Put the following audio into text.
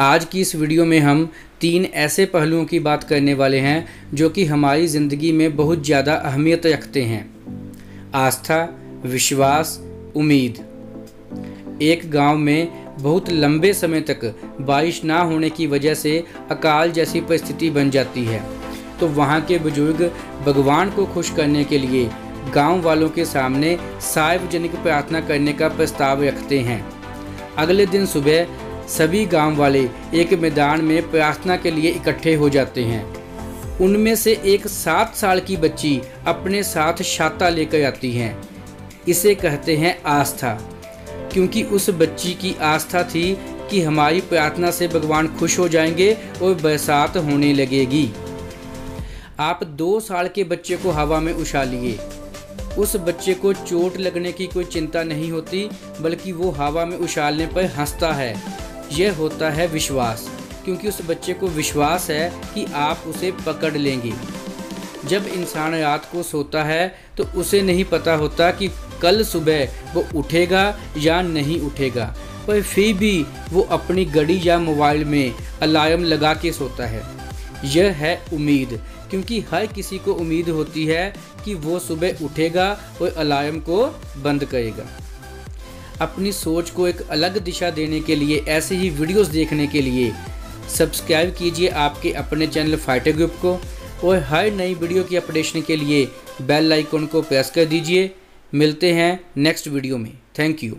आज की इस वीडियो में हम तीन ऐसे पहलुओं की बात करने वाले हैं, जो कि हमारी ज़िंदगी में बहुत ज़्यादा अहमियत रखते हैं। आस्था, विश्वास, उम्मीद। एक गाँव में बहुत लंबे समय तक बारिश ना होने की वजह से अकाल जैसी परिस्थिति बन जाती है। तो वहाँ के बुज़ुर्ग भगवान को खुश करने के लिए गाँव वालों के सामने सार्वजनिक प्रार्थना करने का प्रस्ताव रखते हैं। अगले दिन सुबह सभी गाँव वाले एक मैदान में प्रार्थना के लिए इकट्ठे हो जाते हैं। उनमें से एक सात साल की बच्ची अपने साथ छाता लेकर आती है। इसे कहते हैं आस्था, क्योंकि उस बच्ची की आस्था थी कि हमारी प्रार्थना से भगवान खुश हो जाएँगे और बरसात होने लगेगी। आप दो साल के बच्चे को हवा में उछालिए उस बच्चे को चोट लगने की कोई चिंता नहीं होती, बल्कि वो हवा में उछालने पर हंसता है। यह होता है विश्वास, क्योंकि उस बच्चे को विश्वास है कि आप उसे पकड़ लेंगे। जब इंसान रात को सोता है तो उसे नहीं पता होता कि कल सुबह वो उठेगा या नहीं उठेगा, पर फिर भी वो अपनी घड़ी या मोबाइल में अलार्म लगा के सोता है। यह है उम्मीद, क्योंकि हर किसी को उम्मीद होती है कि वो सुबह उठेगा और अलार्म को बंद करेगा। अपनी सोच को एक अलग दिशा देने के लिए, ऐसे ही वीडियोस देखने के लिए। सब्सक्राइब कीजिए आपके अपने चैनल फाइटर ग्रुप को और हर नई वीडियो की अपडेशन के लिए बेल आइकॉन को प्रेस कर दीजिए। मिलते हैं नेक्स्ट वीडियो में। Thank you.